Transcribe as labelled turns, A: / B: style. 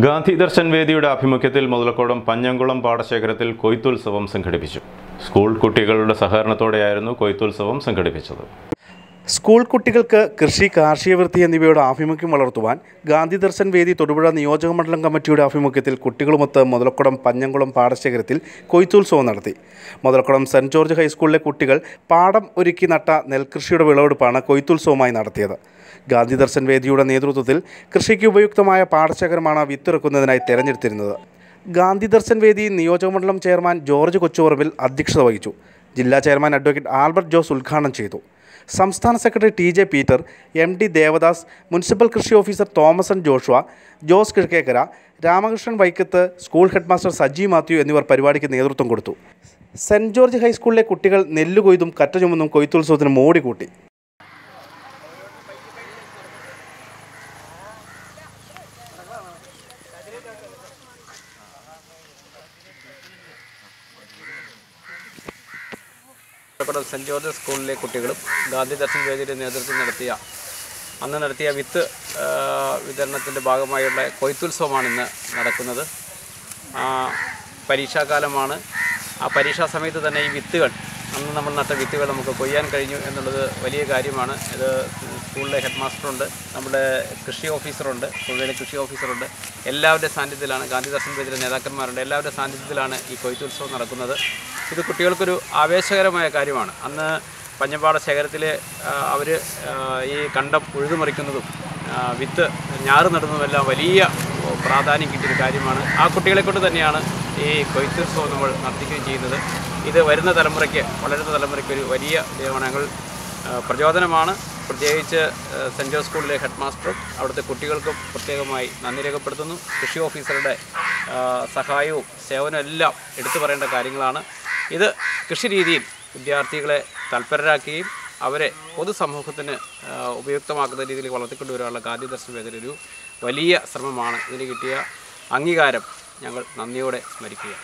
A: ഗാന്ധി ദർശൻ വേദിയുടെ ആഭിമുഖ്യത്തിൽ മുതലക്കോടം പഞ്ഞംകുളം പാടശേഖരത്തിൽ കൊയ്ത്തുത്സവം സംഘടിപ്പിച്ചു. സ്കൂൾ കുട്ടികളുടെ സഹകരണത്തോടെയായിരുന്നു കൊയ്ത്തുത്സവം സംഘടിപ്പിച്ചത്.
B: സ്കൂൾ കുട്ടികൾക്ക് കൃഷി കാർഷിക വൃത്തി എന്നിവയുടെ ആഭിമുഖ്യം വളർത്തുവാൻ ഗാന്ധി ദർശൻ വേദി തൊടുപുഴ നിയോജക മണ്ഡലം കമ്മിറ്റിയുടെ ആഭിമുഖ്യത്തിൽ കുട്ടികളുമൊത്ത് മുതലക്കുളം പഞ്ഞംകുളം പാടശേഖരത്തിൽ കൊയ്ത്തുത്സവം നടത്തി. മുതലക്കുളം സെന്റ് ജോർജ് ഹൈസ്കൂളിലെ കുട്ടികൾ പാടം ഒരുക്കി നട്ട നെൽകൃഷിയുടെ വിളവെടുപ്പാണ് കൊയ്ത്തുത്സവമായി നടത്തിയത്. ഗാന്ധി ദർശൻ വേദിയുടെ നേതൃത്വത്തിൽ കൃഷിക്ക് ഉപയുക്തമായ പാടശേഖരമാണ് വിത്തിറക്കുന്നതിനായി തെരഞ്ഞെടുത്തിരുന്നത്. ഗാന്ധി ദർശൻ വേദി നിയോജകമണ്ഡലം ചെയർമാൻ ജോർജ് കൊച്ചുപറമ്പിൽ അധ്യക്ഷത വഹിച്ചു. ജില്ലാ ചെയർമാൻ അഡ്വക്കേറ്റ് ആൽബർട്ട് ജോസ് ഉദ്ഘാടനം ചെയ്തു. സംസ്ഥാന secretary T J Peter M D Devadas municipal കൃഷി ഓഫീസർ തോമസൻ ജോഷുവ ജോസ് കിഴക്കേക്കര രാമകൃഷ്ണൻ വൈക്കത്ത് സ്കൂൾ ഹെഡ്മാസ്റ്റർ സജി മാത്യു എന്നിവർ പരിപാടിക്ക് നേതൃത്വം കൊടുത്തു. സെന്റ് ജോർജ് ഹൈസ്കൂളിലെ കുട്ടികൾ നെല്ല് കൊയ്തും കറ്റ ചുമന്നും കൊയ്ത്തുത്സവത്തിന് മോടി കൂട്ടി.
C: മലപ്പുറം സെന്റ് ജോർജ് സ്കൂളിലെ കുട്ടികളും ഗാന്ധി ദർശൻ വേദിയുടെ നേതൃത്വം നടത്തിയ അന്ന് നടത്തിയ വിത്ത് വിതരണത്തിന്റെ ഭാഗമായുള്ള കൊയ്ത്തുത്സവമാണ് ഇന്ന് നടക്കുന്നത്. പരീക്ഷാകാലമാണ്. ആ പരീക്ഷാ സമയത്ത് തന്നെ ഈ വിത്തുകൾ അന്ന് നമ്മൾ നട്ട വിത്തുകൾ നമുക്ക് കൊയ്യാൻ കഴിഞ്ഞു എന്നുള്ളത് വലിയ കാര്യമാണ്. ഇത് സ്കൂളിലെ ഹെഡ് മാസ്റ്ററുണ്ട് നമ്മുടെ കൃഷി ഓഫീസറുണ്ട് സ്കൂളിലെ കൃഷി ഓഫീസറുണ്ട്. എല്ലാവരുടെ സാന്നിധ്യത്തിലാണ് ഗാന്ധി ദർശൻ പേജിലെ നേതാക്കന്മാരുണ്ട്. എല്ലാവരുടെ സാന്നിധ്യത്തിലാണ് ഈ കൊയ്ത്തുത്സവം നടക്കുന്നത്. ഇത് കുട്ടികൾക്കൊരു ആവേശകരമായ കാര്യമാണ്. അന്ന് പഞ്ഞപ്പാട ശേഖരത്തിൽ അവർ ഈ കണ്ടം ഉഴുതുമറിക്കുന്നതും വിത്ത് ഞാറ് നടുന്നതുമെല്ലാം വലിയ പ്രാധാന്യം കിട്ടിയൊരു കാര്യമാണ്. ആ കുട്ടികളെക്കൊണ്ട് തന്നെയാണ് ഈ കൊയ്ത്തുത്സവം നമ്മൾ നടത്തിക്കുകയും ചെയ്യുന്നത്. ഇത് വരുന്ന തലമുറയ്ക്ക് വളരുന്ന തലമുറയ്ക്ക് ഒരു വലിയ നിയമനങ്ങൾ പ്രചോദനമാണ്. പ്രത്യേകിച്ച് സെന്റ് ജോസ് സ്കൂളിലെ ഹെഡ് മാസ്റ്ററും അവിടുത്തെ കുട്ടികൾക്കും പ്രത്യേകമായി നന്ദി രേഖപ്പെടുത്തുന്നു. കൃഷി ഓഫീസറുടെ സഹായവും സേവനവും എല്ലാം എടുത്തു പറയേണ്ട കാര്യങ്ങളാണ്. ഇത് കൃഷി രീതിയിൽ വിദ്യാർത്ഥികളെ തൽപരരാക്കുകയും അവരെ പൊതുസമൂഹത്തിന് ഉപയുക്തമാക്കുന്ന രീതിയിൽ വളർത്തിക്കൊണ്ടുവരാനുള്ള ഗാന്ധി ദർശന വേദനൊരു വലിയ ശ്രമമാണ് ഇതിന് കിട്ടിയ അംഗീകാരം. ഞങ്ങൾ നന്ദിയോടെ സ്മരിക്കുക